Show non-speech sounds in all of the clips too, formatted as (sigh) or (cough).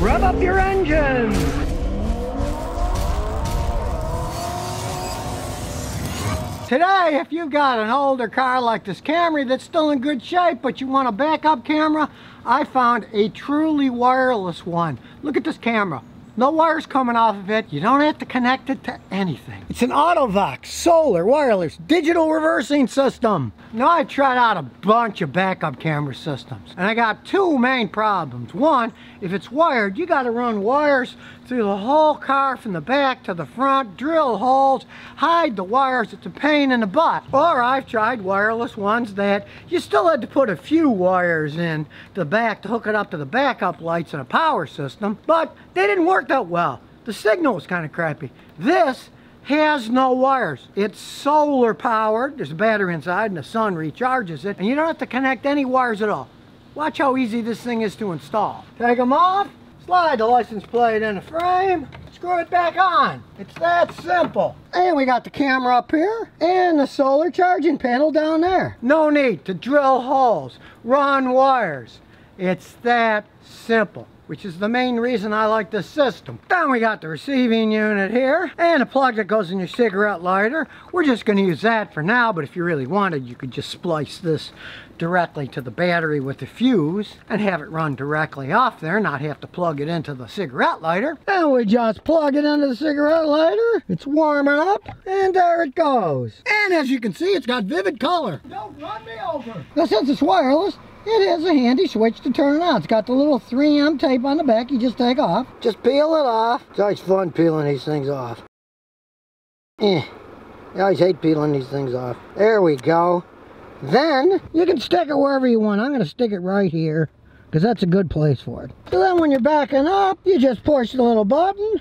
Rev up your engines! Today, if you've got an older car like this Camry that's still in good shape, but you want a backup camera, I found a truly wireless one. Look at this camera. No wires coming off of it. You don't have to connect it to anything. It's an Autovox solar wireless digital reversing system. Now I've tried out a bunch of backup camera systems and I got two main problems. One, if it's wired, you got to run wires through the whole car from the back to the front, drill holes, hide the wires. It's a pain in the butt. Or I've tried wireless ones that you still had to put a few wires in the back to hook it up to the backup lights and a power system, but they didn't work that well. The signal was kind of crappy. This has no wires. It's solar powered. There's a battery inside and the sun recharges it. And you don't have to connect any wires at all. Watch how easy this thing is to install. Take them off, slide the license plate in the frame, screw it back on. It's that simple. And we got the camera up here and the solar charging panel down there. No need to drill holes, run wires. It's that simple which is the main reason I like this system. Then we got the receiving unit here and a plug that goes in your cigarette lighter. We're just going to use that for now, but if you really wanted, you could just splice this directly to the battery with the fuse and have it run directly off there, not have to plug it into the cigarette lighter. And we just plug it into the cigarette lighter. It's warming up and there it goes. And as you can see, it's got vivid color. Don't run me over. Now since it's wireless, it has a handy switch to turn it on. It's got the little 3M tape on the back you just take off. Just peel it off. It's always fun peeling these things off. Eh. I always hate peeling these things off. There we go. Then, you can stick it wherever you want. I'm going to stick it right here because that's a good place for it. So then when you're backing up, you just push the little button.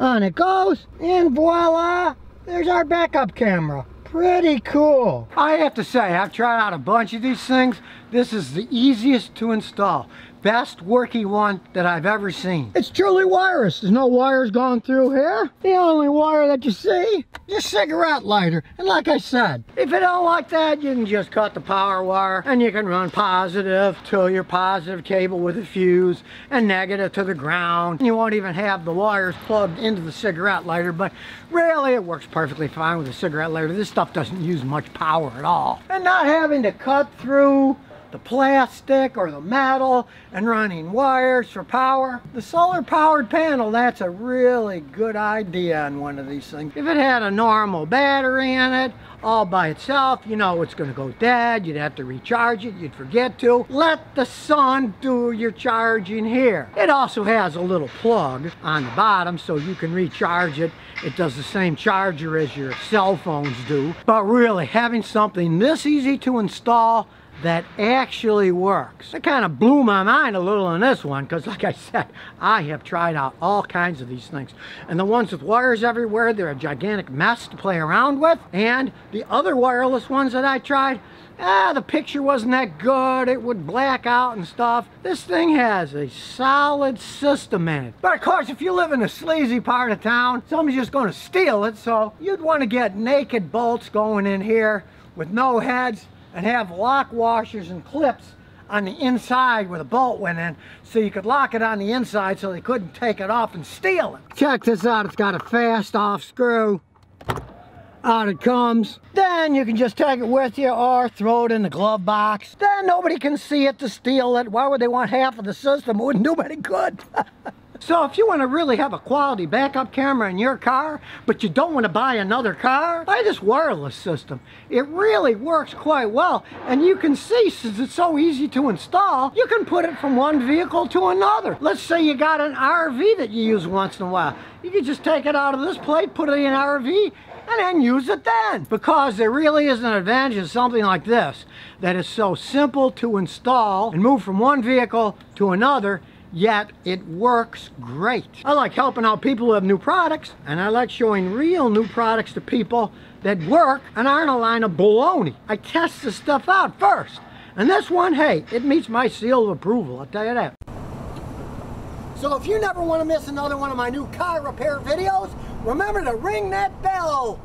On it goes. And voila, there's our backup camera pretty cool. I have to say, I've tried out a bunch of these things. This is the easiest to install. Best working one that I've ever seen. It's truly wireless. There's no wires going through here. The only wire that you see is a cigarette lighter. And like I said, if you don't like that, you can just cut the power wire and you can run positive to your positive cable with a fuse and negative to the ground. You won't even have the wires plugged into the cigarette lighter, but really it works perfectly fine with a cigarette lighter. This stuff doesn't use much power at all. And not having to cut through the plastic or the metal and running wires for power. The solar powered panel, that's a really good idea on one of these things. If it had a normal battery in it, all by itself, you know it's going to go dead. You'd have to recharge it. You'd forget to. Let the sun do your charging here. It also has a little plug on the bottom so you can recharge it. It does the same charger as your cell phones do. But really, having something this easy to install that actually works. It kind of blew my mind a little on this one because like I said, I have tried out all kinds of these things. And the ones with wires everywhere, they're a gigantic mess to play around with. And the other wireless ones that I tried, ah, the picture wasn't that good. It would black out and stuff. This thing has a solid system in it. But of course, if you live in a sleazy part of town, somebody's just going to steal it. So you'd want to get naked bolts going in here with no heads and have lock washers and clips on the inside where the bolt went in so you could lock it on the inside so they couldn't take it off and steal it. Check this out, it's got a fast off screw. Out it comes. Then you can just take it with you or throw it in the glove box. Then nobody can see it to steal it. Why would they want half of the system? It wouldn't do any good. (laughs) So if you want to really have a quality backup camera in your car, but you don't want to buy another car, buy this wireless system. It really works quite well. And you can see, since it's so easy to install, you can put it from one vehicle to another. Let's say you got an RV that you use once in a while. You can just take it out of this plate, put it in an RV, and then use it then. Because there really is an advantage of something like this that is so simple to install and move from one vehicle to another yet it works great. I like helping out people who have new products, and I like showing real new products to people that work and aren't a line of baloney. I test the stuff out first. And this one, hey, it meets my seal of approval, I'll tell you that. So if you never want to miss another one of my new car repair videos, remember to ring that bell